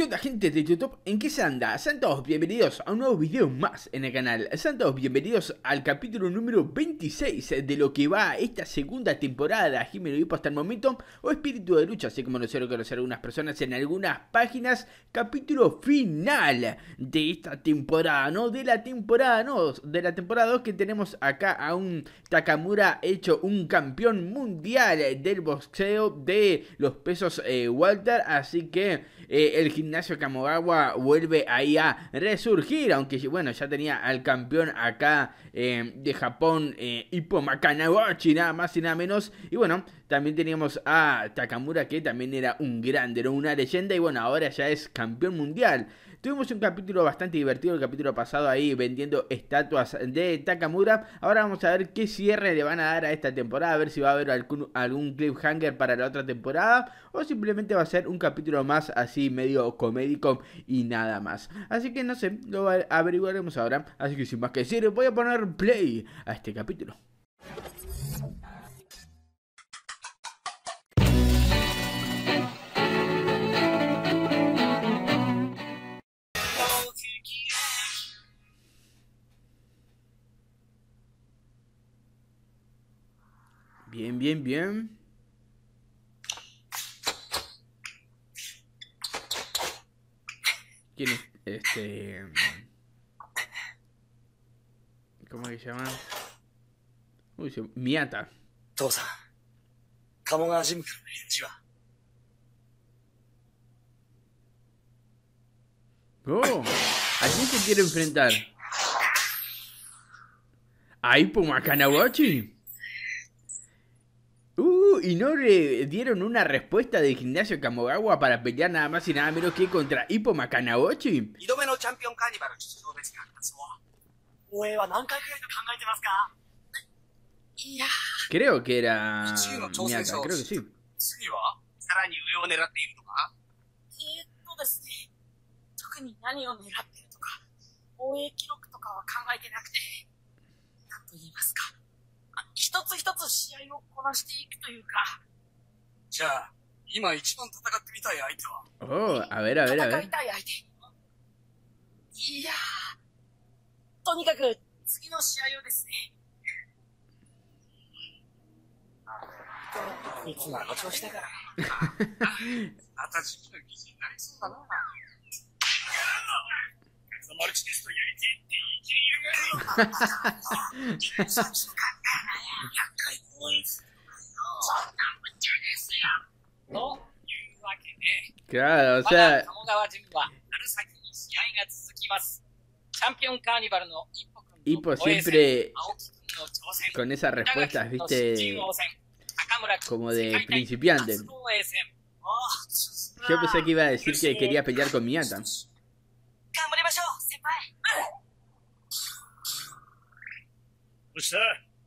¿Qué onda gente de YouTube? ¿En qué se anda? Santos, bienvenidos a un nuevo video más en el canal Santos, bienvenidos al capítulo número 26 de lo que va esta segunda temporada Jimeno Hippo hasta el momento O Espíritu de Lucha, así como lo suelo conocer algunas personas en algunas páginas Capítulo final de esta temporada, ¿no? De la temporada, ¿no? De la temporada 2 que tenemos acá a un Takamura hecho un campeón mundial del boxeo de los pesos eh, Walter Así que eh, el gimnasio Kamogawa vuelve ahí a resurgir, aunque bueno, ya tenía al campeón acá eh, de Japón, eh, Ippo Makanawachi, nada más y nada menos. Y bueno, también teníamos a Takamura, que también era un grande, era una leyenda, y bueno, ahora ya es campeón mundial. Tuvimos un capítulo bastante divertido el capítulo pasado ahí vendiendo estatuas de Takamura. Ahora vamos a ver qué cierre le van a dar a esta temporada, a ver si va a haber algún, algún cliffhanger para la otra temporada o simplemente va a ser un capítulo más así medio comédico y nada más. Así que no sé, lo averiguaremos ahora. Así que sin más que decir, voy a poner play a este capítulo. Bien, bien, bien. ¿Quién es? Este. ¿Cómo se llama? Uy, se... Miata. Tosa. Oh, ¿a quién se quiere enfrentar? ¿A Ipo Makanawachi? Y no le dieron una respuesta de gimnasio Kamogawa para pelear nada más y nada menos que contra Hippo Makanauchi. Creo que era... Creo que sí. 一つ一つ試合をこなしていくというか。じゃあ、今一番戦ってみたい相手は？Oh, a ver, a ver, a 戦 ver. いたい相手。いやー、とにかく次の試合をですね。いつもあの調子だから。また時期の記事になりそうだな。Claro, o まだ sea, 鴨川ジムは春先に試合が続きます。チャンピオンカーニバルの一歩君 Ippo の防衛戦 siempre 青木君の挑戦 con esas 稲垣 respuestas, 君の新 viste, 人王戦高村君 como 世 de 界大 principiante. 初防衛戦 Yo pensé que iba a decir que quería pelear con Miata. どうした？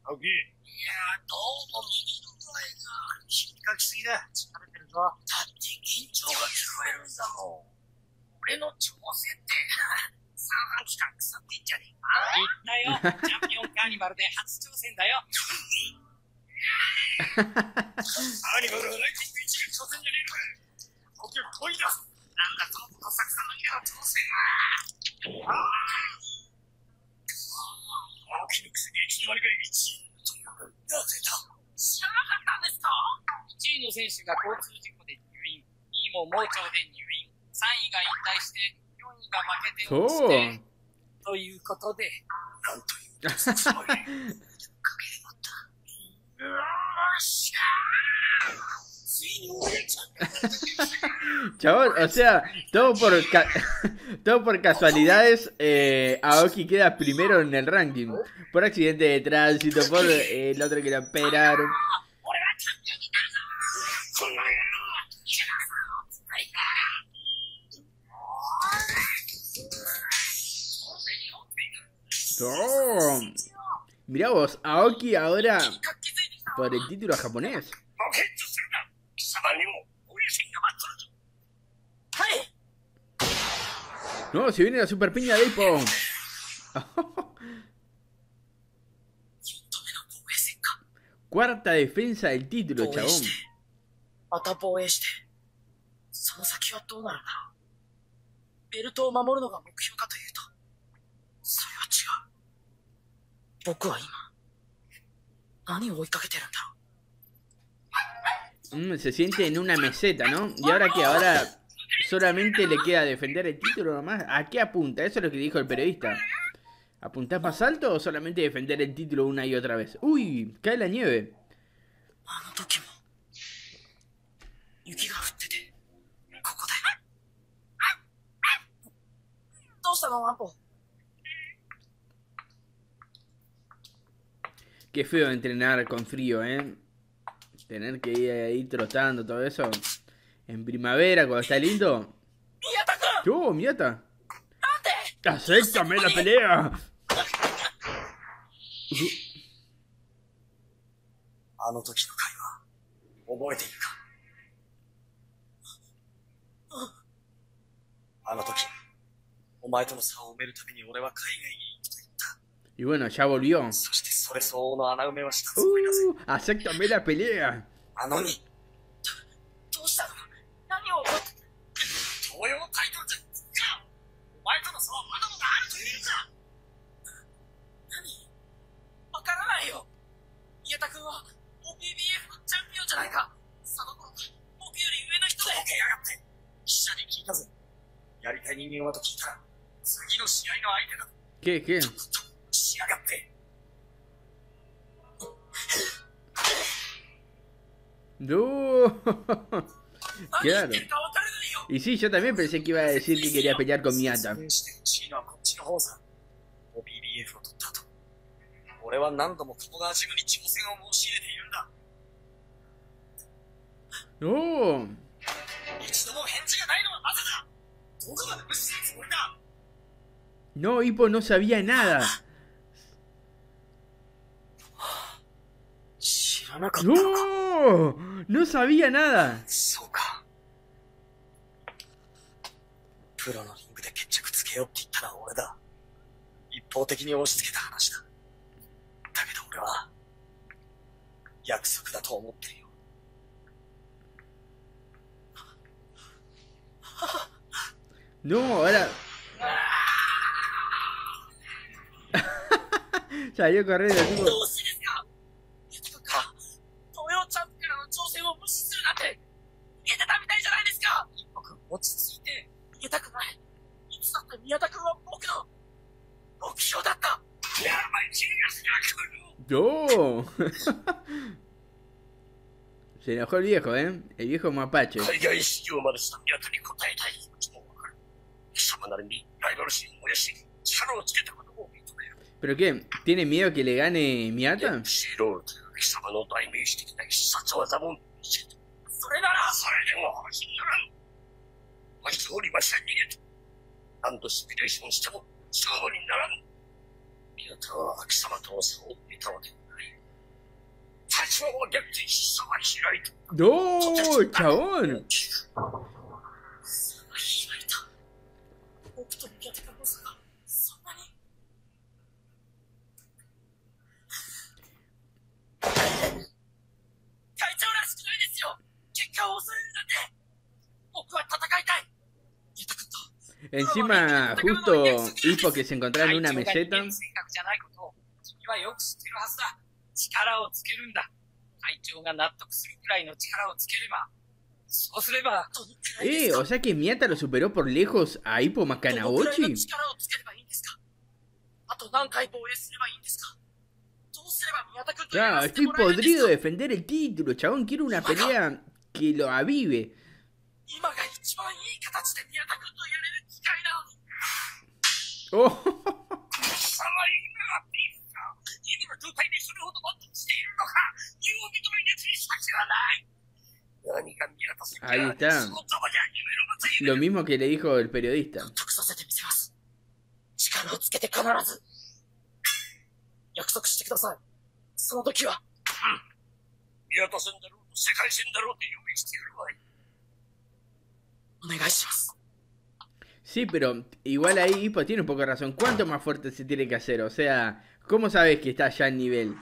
青木。いやー、どうも右の具合が、引っかきすぎだ。疲れてるぞ。だって緊張が聞こえるんだもん。俺の挑戦って、三半期間腐ってんじゃねえか。言ったよ チャンピオンカーニバルで初挑戦だよ アニマルはランキング1位が挑戦じゃねえか。こけ来いだ。なんだと、小作さんの嫌な挑戦は。青木のくせにいつの間にか1位。なぜだ知らなかったん。ですか1位の選手が交通事故で入院2位も盲腸で入院3位が引退して4位が負けて落ちてということでなん。というつもり。かければった。よーしつい Chabón, o sea, todo por, todo por casualidades, eh, Aoki queda primero en el ranking. Por accidente de tránsito, por eh, el otro que lo operaron. Oh. Mirá vos, Aoki ahora por el título japonés. にも応援席が待っとるぞはい No, se viene la super piña de Ippo. 4度目の防衛戦か Cuarta defensa del título, 防衛 chabón. Mm, se siente en una meseta, ¿no? Y ahora que ahora solamente le queda defender el título nomás. ¿A qué apunta? Eso es lo que dijo el periodista. ¿Apuntás más alto o solamente defender el título una y otra vez? Uy, cae la nieve. Qué feo entrenar con frío, ¿eh? tener que ir ahí trotando todo eso. En primavera, cuando está lindo. ¡Tú, oh, miata! ¡Acéptame la pelea! Y bueno, ya volvió. それ相応の穴埋めはしたつもりだぜ。¡Uh! ¡Acéptame la のに。どうしたの？何を東洋タイトルじゃ、お前との差はまだまだあると言うんだ何？わからないよ。宮田君は OBBF のチャンピオンじゃないか。その頃か、僕より上の人で。けやがって。記者に聞いたぜ。やりたい人間はと聞いたら、次の試合の相手だ。¿Qué, qué? しやがって Y sí, yo también pensé que iba a decir que quería pelear con Miata. Oh. No, Hippo no sabía nada. らなかったのか。¡No! No sabía nada. そうか。プロのリングで決着つけようって言ったのは俺だ。一方的に押し付けた話だ。だけど俺は、約束だと思ってるよ。No, ahora. Salió corriendo, ¡Oh! Se enojó el viejo, ¿eh? El viejo mapache. ¿Pero qué? ¿Tiene miedo que le gane Miata? 宮田は様との差見たわけない。立ち上、様開いた。どう、キャ。Encima, justo Hippo que se encontraba en una meseta. Eh, o sea que Miata lo superó por lejos a Hippo Makanaochi. Claro, estoy podrido de defender el título, chabón. Quiero una pelea que lo avive. ¡Oh! 貴様今はビーフか今の状態でするほど満足しているのか身を認めるやつに先はない何が宮田さん Ahí está. そのざまじゃ夢のまた夢 Lo mismo que le dijo el periodista. 納得させてみせます力をつけて必ず約束してくださいその時は宮田戦だろうと世界戦だろうと用意してやるわいお願いします Sí, pero igual ahí Hippo tiene un poco de razón. ¿Cuánto más fuerte se tiene que hacer? O sea, ¿cómo sabes que está ya en nivel?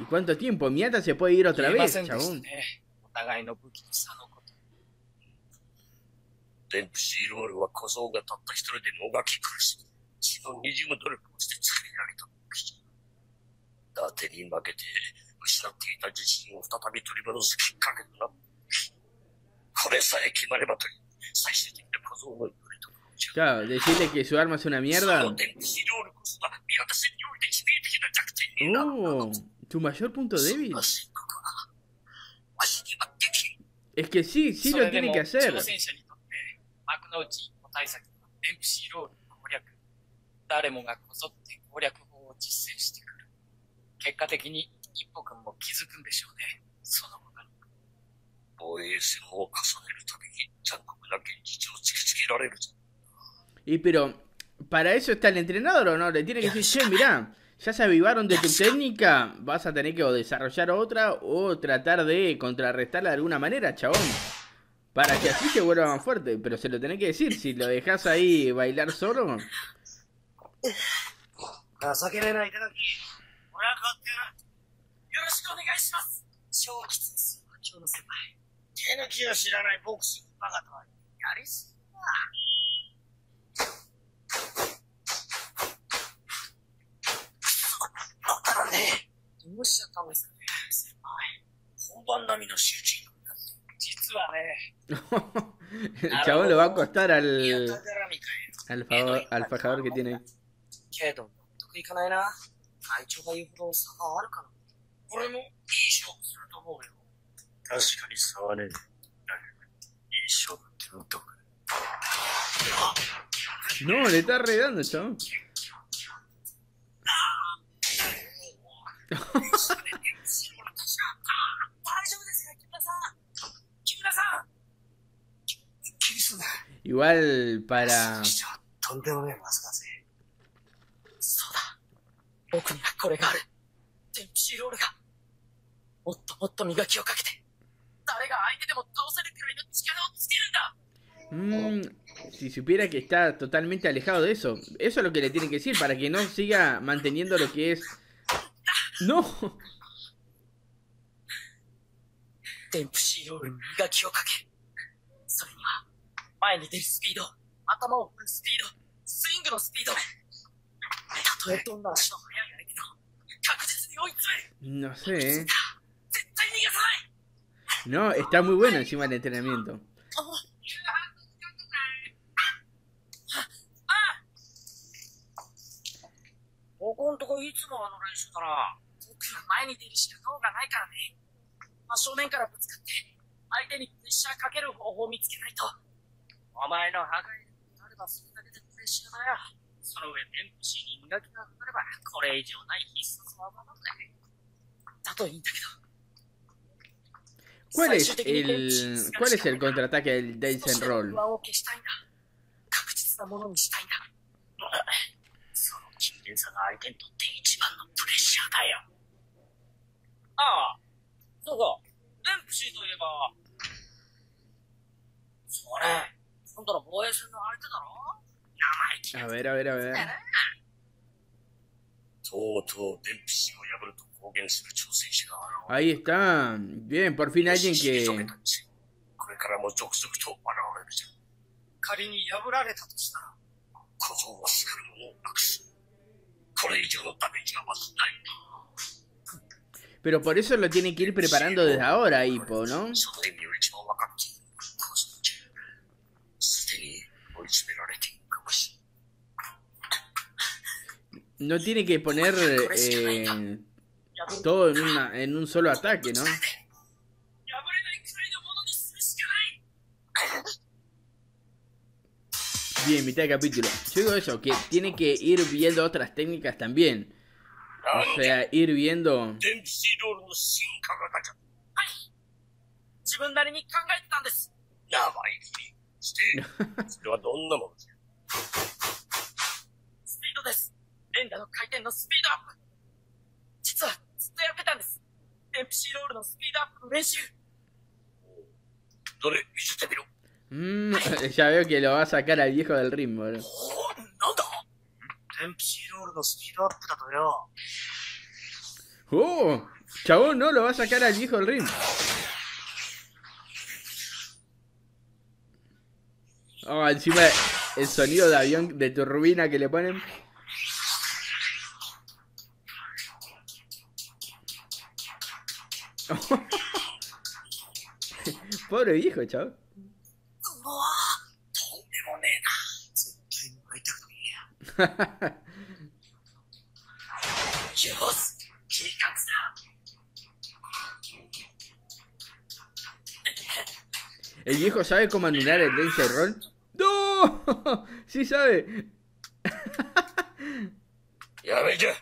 ¿Y cuánto tiempo? Miata se puede ir otra 言えま vez, せんでした chabón. ね。お互いの武器の差のこと。 デンプシーロールは小僧がたった一人でもがき苦しみ、血の滲む努力をして作り上げた武器。伊達に負けて、失っていた自信を再び取り戻すきっかけとなった武器。これさえ決まればという、最終的な小僧の言われたことじゃ。 Claro, decirle que su arma es una mierda. Oh, tu mayor punto débil. Es que sí, sí lo tiene que hacer. Y pero, ¿para eso está el entrenador o no? Le tiene que decir, che, mirá, ya se avivaron de tu técnica, vas a tener que o desarrollar otra o tratar de contrarrestarla de alguna manera, chabón. Para que así se vuelva más fuerte, pero se lo tenés que decir, si lo dejas ahí bailar solo, からねえ。どうしちゃったんですかね先輩本番並みの集中力だって。実はね el chabón lo va a acostar 宮 al, 田絡みかよ。 al, favor- al fajador que tiene ahí. けど納得いかないな会長が言うほど差があるかな俺もいい勝負すると思うよ。確かに差はねえ。だけどいい勝負ってのどこ No, le está redando, chabón. Igual para... Mm, si supiera que está totalmente alejado de eso, eso es lo que le tiene que decir para que no siga manteniendo lo que es No. デンプシーロールに磨きをかけるそれには前に出るスピード頭を振るスピードスイングのスピードたとえどんな足の速い相手も確実に追い詰める No sé, ¿eh? 絶対逃がさない No, está muy bueno encima el entrenamiento. ここんとこいつもあの練習だな。僕は前に出るしか能がないからね。真正面からぶつかって、相手にプレッシャーかける方法を見つけないと。お前の破壊力があればそれだけでプレッシャーだよ。その上、デンプシーに磨きがかかれば、これ以上ない必殺技なんだね。だといいんだけど。¿Cuál es el cuál es el contraataque del Days and Roll? ああ、そうそう。デンプシーといえば、それ、今度の防衛戦の相手だろ？生意気な。あべらべらべら。とうとうデンプシーを破ると公言する挑戦者が現れる。Ahí están. Bien, por fin alguien これからも続々と現れるじゃん。仮に破られたとしたら、小僧を救うのをなくす。これ以上のダメージはまずな Pero por eso lo tiene que ir preparando desde ahora, Hippo, ¿no? No tiene que poner eh, todo en, una, en un solo ataque, ¿no? Bien, mitad de capítulo. Yo digo eso, que tiene que ir viendo otras técnicas también. O sea, ir viendo. Mm, ya veo que lo va a sacar al viejo del ritmo. MCU 2002, puta, pero... ¡Uh! Chabón, no, lo va a sacar al viejo del ring. Oh, encima el sonido de avión de turbina que le ponen. Pobre viejo, chavo. ¿El viejo sabe cómo anular el Danger Roll? ¡No! ¡Sí sabe! ¡Ya veía!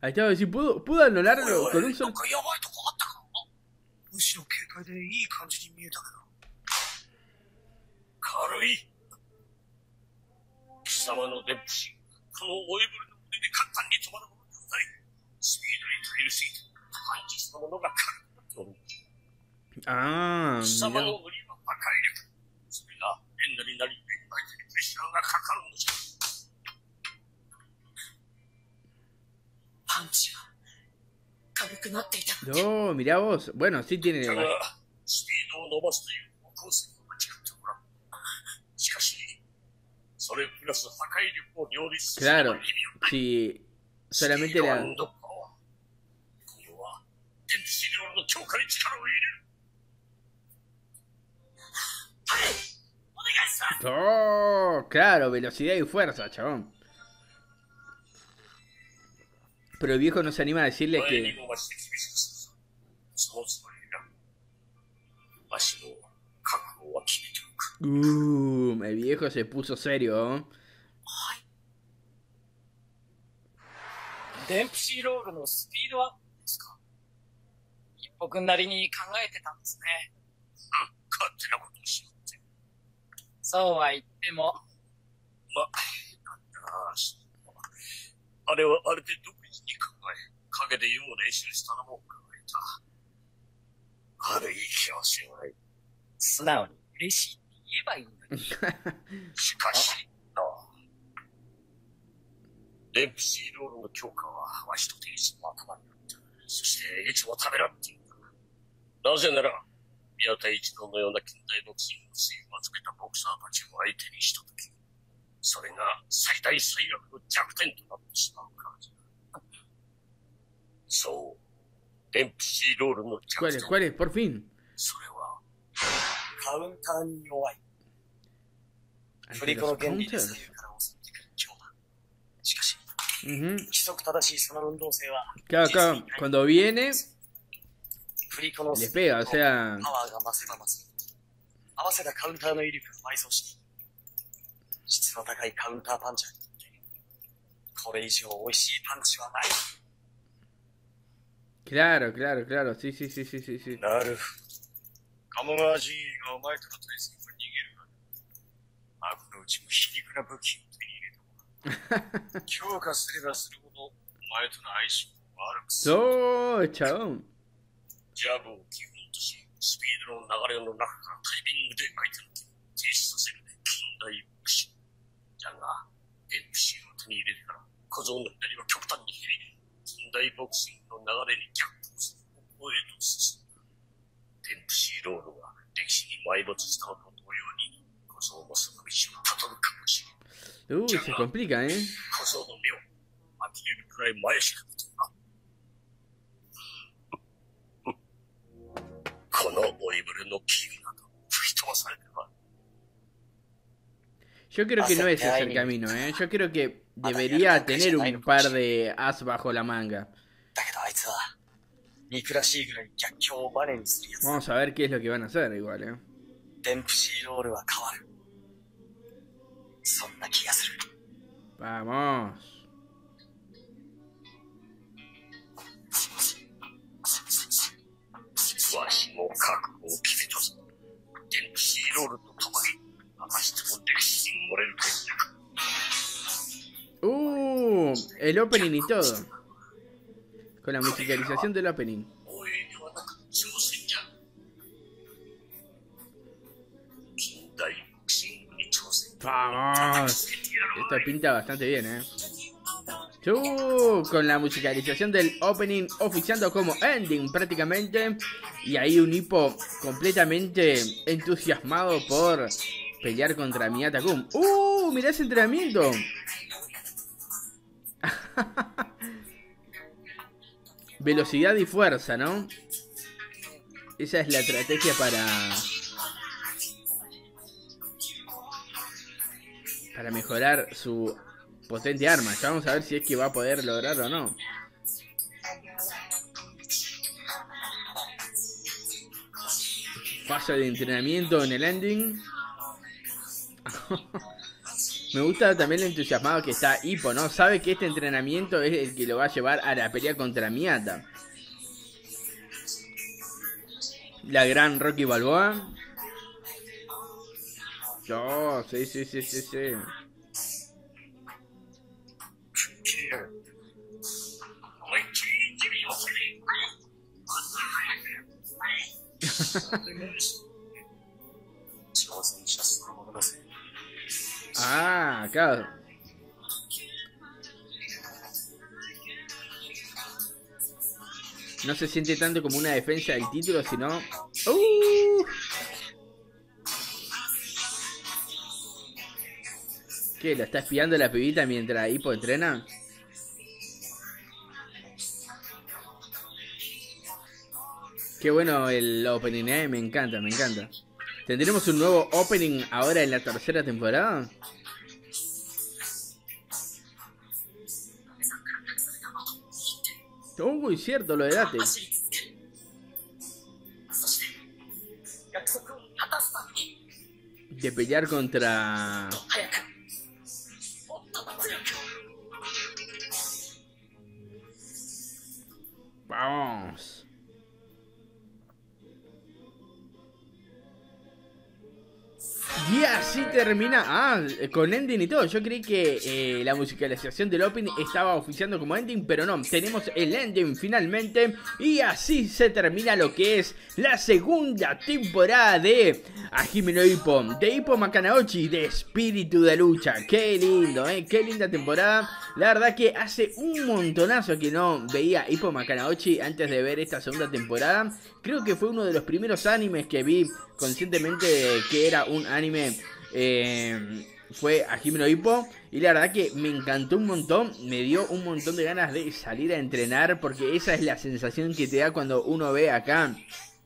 Ahí estaba, si pudo, pudo anularlo con un solo. 軽快でいい感じに見えたけど。軽い。貴様のデンプシー、このオイブルの腕で簡単に止まるものではない。スピードに耐えるすぎて、パンチそのものが軽くなっておる。 Ah, 貴様 mira. の売りは破壊力。それが連打になり、相手にプレッシャーがかかるのじゃ。パンチが軽くなっていた。 No, mirá vos. Bueno, sí tiene. だが、スピードを伸ばすという方向性 Claro, si solamente la... Oh, claro, velocidad y fuerza, chabón. Pero el viejo no se anima a decirle que... Uh, el viejo se puso serio. デンプシーロールのスピードアップですか一歩くんなりに考えてたんですね。勝手なことをしようって。そうは言っても、ま、なんだ、そうあれはあれで独自に考え、陰で湯を練習したのも考えた。あるいい気はしない。素直に嬉しい言えばいいのに。しかし、なあ。デンプシーロールの強化は、わしとテニスの頭にあった。そして、いつも食べらんっていうんだ。なぜなら、宮田一郎のような近代ボクシングの水を集めたボクサーたちを相手にしたとき、それが最大最悪の弱点となってしまうからじゃ。そう。デンプシーロールの弱 ¿Cuál 点 es? ¿Cuál es? Por fin. それは、カウンターに弱い。振 Ante り子の los 原理で counters. 左右から襲ってくる強打。しかし、 Ujú. 規則正しいその運動性は、 Claro, claro. Cuando viene, 振り子の le pega, o sea. パワーが増せば増す。合わせたカウンターの威力が倍増して、質の高いカウンターパンチャーにとって、これ以上美味しいパンチはない。 Claro, claro, claro. Sí, sí, sí, sí, sí. sí. 鴨川陣営がお前との対戦から逃げるが、悪のうちも皮肉な武器を手に入れたもの。強化すればするほど、お前との相性を悪くする。¡Oh, chabón! ジャブを基本とし、スピードの流れの中からタイミングで相手の手を停止させる近代ボクシング。じゃが、デンプシーを手に入れてから、小僧の左は極端に減り、近代ボクシングの流れに逆 歴史に埋没したのと同様に、小僧もその道をたどるかもしれない。 Uy, se complica, ¿eh? 小僧の目を呆れるくらい前しか見てな。この老いぶれの君など吹き飛ばされては Yo creo que no ese es el camino, ¿eh? Yo creo que debería tener un par de as bajo la manga. だけどあいつは、憎らしいぐらい逆境をバネにするやつ。 Vamos a ver qué es lo que van a hacer igual, ¿eh? デンプシーロールは変わる。そんな気がする。 Vamos. わしも覚悟を決めたぞ。デンプシーロールと共に、またしても歴史に埋もれる権力。 Uh, el opening y todo. Con la musicalización del opening. Esto pinta bastante bien, ¿eh? con la musicalización del opening oficiando como ending prácticamente. Y ahí un hipo completamente entusiasmado por pelear contra Miyata Kun. ¡Uh! Mirá ese entrenamiento. Velocidad y fuerza, ¿no? Esa es la estrategia para... Para mejorar su potente arma. Ya vamos a ver si es que va a poder lograrlo o no. Fase de entrenamiento en el ending. Me gusta también el entusiasmado que está Hippo, ¿no? Sabe que este entrenamiento es el que lo va a llevar a la pelea contra Miata. La gran Rocky Balboa. Yo, sí, sí, sí, sí, sí. Ah, claro. No se siente tanto como una defensa del título, sino... ¡Uh! ¿Qué? ¿Lo está espiando la pibita mientras Hippo entrena? Qué bueno el opening, eh, me encanta, me encanta. ¿Tendremos un nuevo opening ahora en la tercera temporada? Uy, cierto, lo de Date. De pelear contra... Vamos. Así termina. Ah, con ending y todo. Yo creí que eh, la musicalización del opening estaba oficiando como ending, pero no. Tenemos el ending finalmente. Y así se termina lo que es la segunda temporada de Ajime no Hippo. De Hippo Makanaochi, de Espíritu de Lucha. Qué lindo, eh. Qué linda temporada. La verdad que hace un montonazo que no veía Hippo Makanaochi antes de ver esta segunda temporada. Creo que fue uno de los primeros animes que vi conscientemente que era un anime. Eh, fue a Jimeno Hippo. Y la verdad que me encantó un montón. Me dio un montón de ganas de salir a entrenar. Porque esa es la sensación que te da cuando uno ve acá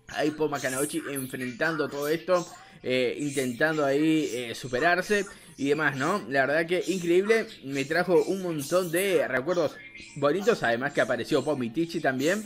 a Hippo Makanauchi enfrentando todo esto. Eh, intentando ahí eh, superarse y demás, ¿no? La verdad que increíble, me trajo un montón de recuerdos bonitos, además que apareció Pomitichi también.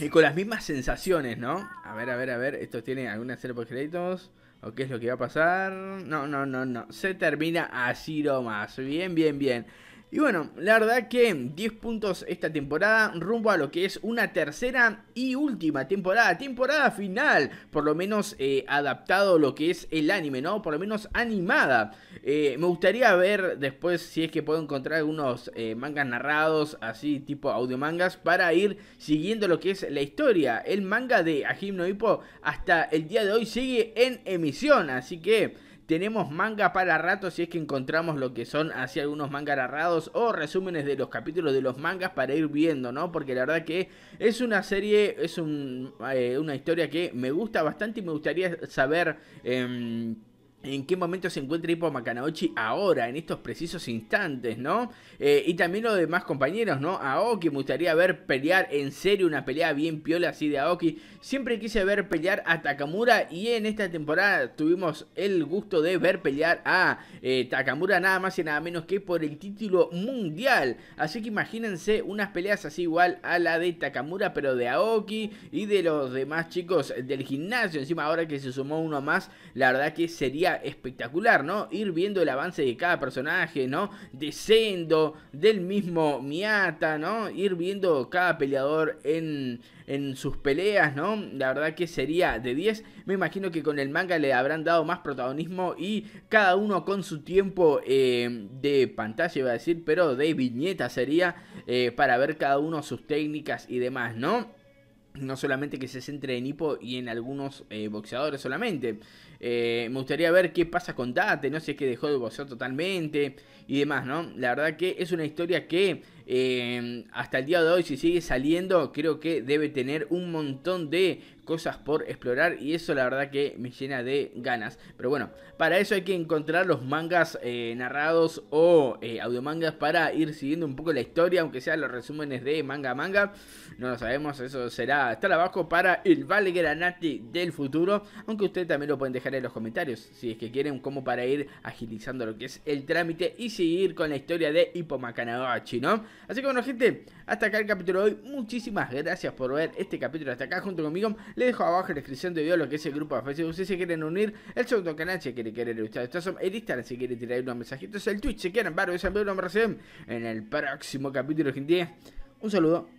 Y con las mismas sensaciones, ¿no? A ver, a ver, a ver. ¿Esto tiene alguna serie por créditos? ¿O qué es lo que va a pasar? No, no, no, no. Se termina así más. Bien, bien, bien. Y bueno, la verdad que 10 puntos esta temporada rumbo a lo que es una tercera y última temporada, temporada final, por lo menos eh, adaptado lo que es el anime, ¿no? Por lo menos animada. Eh, me gustaría ver después si es que puedo encontrar algunos eh, mangas narrados, así tipo audiomangas, para ir siguiendo lo que es la historia. El manga de Ajim no Hippo hasta el día de hoy sigue en emisión, así que... Tenemos manga para rato si es que encontramos lo que son así algunos mangas narrados o resúmenes de los capítulos de los mangas para ir viendo, ¿no? Porque la verdad que es una serie, es eh, una historia que me gusta bastante y me gustaría saber... Em, en qué momento se encuentra Hippo Makanauchi ahora, en estos precisos instantes, ¿no? Eh, y también los demás compañeros, ¿no? Aoki, me gustaría ver pelear en serio una pelea bien piola así de Aoki. Siempre quise ver pelear a Takamura y en esta temporada tuvimos el gusto de ver pelear a eh, Takamura nada más y nada menos que por el título mundial. Así que imagínense unas peleas así igual a la de Takamura, pero de Aoki y de los demás chicos del gimnasio. Encima ahora que se sumó uno más, la verdad que sería espectacular, ¿no? Ir viendo el avance de cada personaje, ¿no? De Sendo, del mismo Miata, ¿no? Ir viendo cada peleador en, en sus peleas, ¿no? La verdad que sería de 10. Me imagino que con el manga le habrán dado más protagonismo y cada uno con su tiempo eh, de pantalla, iba a decir, pero de viñeta sería eh, para ver cada uno sus técnicas y demás, ¿no? No solamente que se centre en Hippo y en algunos eh, boxeadores solamente. Eh, me gustaría ver qué pasa con Date, no sé, si es que dejó de boxear totalmente y demás, ¿no? La verdad que es una historia que eh, hasta el día de hoy, si sigue saliendo, creo que debe tener un montón de cosas por explorar y eso la verdad que me llena de ganas. Pero bueno, para eso hay que encontrar los mangas eh, narrados o eh, audiomangas para ir siguiendo un poco la historia, aunque sean los resúmenes de manga a manga. No lo sabemos, eso será estar abajo para el Vale Granate del futuro. Aunque ustedes también lo pueden dejar en los comentarios si es que quieren, como para ir agilizando lo que es el trámite y seguir con la historia de Hippo Makanagachi, ¿no? Así que bueno, gente, hasta acá el capítulo de hoy. Muchísimas gracias por ver este capítulo hasta acá junto conmigo. Les dejo abajo en la descripción de video lo que es el grupo de Facebook. Si se quieren unir, el segundo canal si quieren querer ustedes. El Instagram si quieren tirar unos mensajitos. El Twitch si quieren esa me reciben en el próximo capítulo, gente. Un saludo.